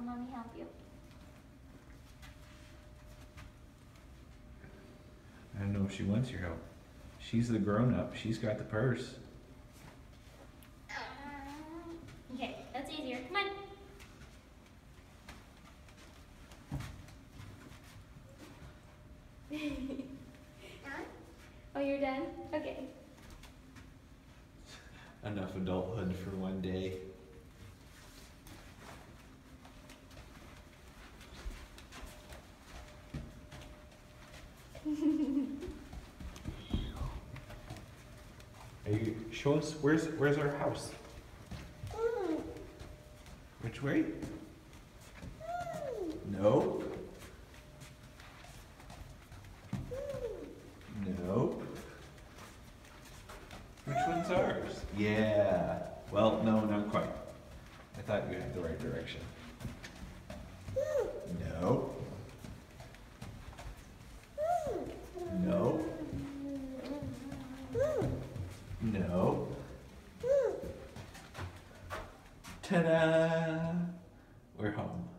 Will mommy help you? I don't know if she wants your help. She's the grown up. She's got the purse. Uh, okay, that's easier. Come on. oh, you're done? Okay. Enough adulthood for one day. Are you show us where's where's our house? Mm-hmm. Which way? Mm-hmm. No. Mm-hmm. No. Which one's ours? Yeah. Well, no, not quite. I thought you had the right direction. No. No. No. Hmm. Ta-da! We're home.